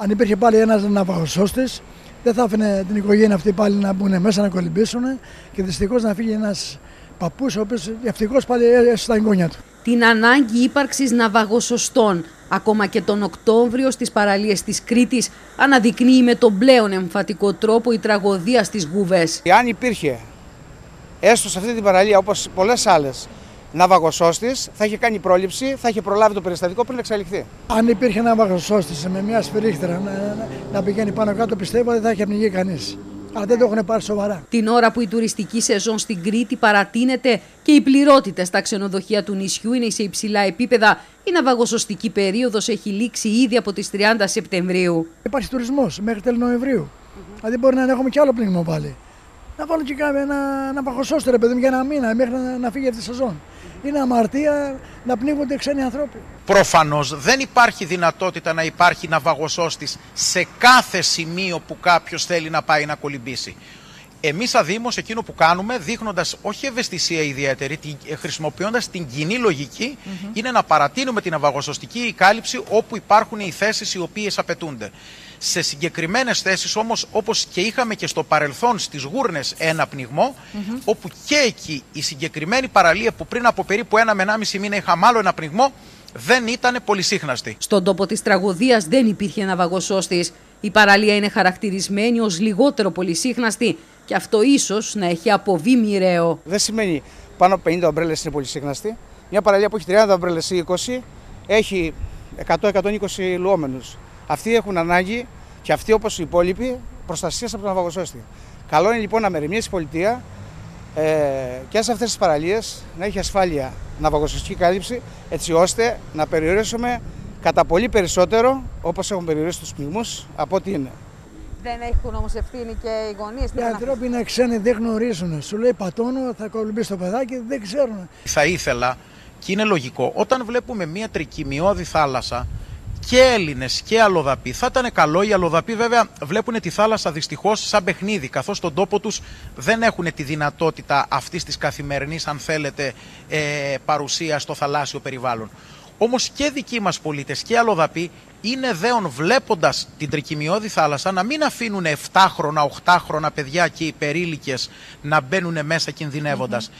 Αν υπήρχε πάλι ένας ναυαγοσώστης, δεν θα άφηνε την οικογένεια αυτή πάλι να μπουν μέσα να κολυμπήσουν και δυστυχώς να φύγει ένας παππούς, ο οποίος ευτυχώς πάλι έσωσε στα εγγόνια του. Την ανάγκη ύπαρξης ναυαγοσωστών, ακόμα και τον Οκτώβριο στις παραλίες της Κρήτης, αναδεικνύει με τον πλέον εμφατικό τρόπο η τραγωδία στις Γούβε. Αν υπήρχε έστω σε αυτή την παραλία όπως πολλές άλλες ναυαγοσώστης, θα είχε κάνει πρόληψη, θα είχε προλάβει το περιστατικό πριν εξαλειχθεί. Αν υπήρχε ναυαγοσώστης με μια σφυρίχτρα να, να, να πηγαίνει πάνω κάτω, πιστεύω δεν θα είχε πνιγεί κανείς. Αλλά δεν το έχουν πάρει σοβαρά. Την ώρα που η τουριστική σεζόν στην Κρήτη παρατείνεται και οι πληρότητες στα ξενοδοχεία του νησιού είναι σε υψηλά επίπεδα, η ναυαγοσωστική περίοδος έχει λήξει ήδη από τις 30 Σεπτεμβρίου. Υπάρχει τουρισμός μέχρι τέλη Νοεμβρίου. Mm-hmm. Δηλαδή μπορεί να έχουμε κι άλλο πνίγμα πάλι να βάλω και ένα, ένα παχοσώστερο ρε παιδί μου για ένα μήνα μέχρι να, να φύγει αυτή η σεζόν. Είναι αμαρτία να πνίγονται ξένοι ανθρώποι. Προφανώς δεν υπάρχει δυνατότητα να υπάρχει ναυαγοσώστη σε κάθε σημείο που κάποιος θέλει να πάει να κολυμπήσει. Εμείς, σαν Δήμο, εκείνο που κάνουμε, δείχνοντας όχι ευαισθησία ιδιαίτερη, χρησιμοποιώντας την κοινή λογική, είναι να παρατείνουμε την ναυαγοσωστική κάλυψη όπου υπάρχουν οι θέσεις οι οποίες απαιτούνται. Σε συγκεκριμένες θέσεις όμως, όπως και είχαμε και στο παρελθόν στις Γούρνες ένα πνιγμό, όπου και εκεί η συγκεκριμένη παραλία που πριν από περίπου ένα με ένα μισή μήνα είχαμε άλλο ένα πνιγμό, δεν ήταν πολυσύχναστη. Στον τόπο της τραγωδίας δεν υπήρχε ναυαγοσώστη. Η παραλία είναι χαρακτηρισμένη ως λιγότερο πολυσύχναστη και αυτό ίσως να έχει αποβεί μοιραίο. Δεν σημαίνει πάνω από 50 ομπρέλες είναι πολυσύχναστη. Μια παραλία που έχει 30 ομπρέλες ή 20 έχει 100-120 λουόμενους. Αυτοί έχουν ανάγκη και αυτοί όπως οι υπόλοιποι προστασίας από τον ναυαγοσώστη. Καλό είναι λοιπόν να μεριμνήσει η πολιτεία ε, και σε αυτές τις παραλίες να έχει ασφάλεια ναυαγοσωστική κάλυψη έτσι ώστε να περιορίσουμε κατά πολύ περισσότερο όπως έχουν περιορίσει τους πνιγμούς από ό,τι είναι. Δεν έχουν όμως ευθύνη και οι γονείς. Οι άνθρωποι είναι ξένοι, δεν γνωρίζουν. Σου λέει πατώνω, θα κολυμπήσει το παιδάκι, δεν ξέρουν. Θα ήθελα και είναι λογικό όταν βλέπουμε μια τρικυμιώδη θάλασσα και Έλληνες και αλλοδαποί. Θα ήταν καλό. Οι αλλοδαποί βέβαια βλέπουν τη θάλασσα δυστυχώς σαν παιχνίδι, καθώς στον τόπο τους δεν έχουν τη δυνατότητα αυτής της καθημερινής, αν θέλετε, ε, παρουσίας στο θαλάσσιο περιβάλλον. Όμως και δικοί μας πολίτες και αλλοδαποί είναι δέον βλέποντας την τρικυμιώδη θάλασσα να μην αφήνουν 7χρονα, 8χρονα παιδιά και υπερήλικες να μπαίνουν μέσα κινδυνεύοντας.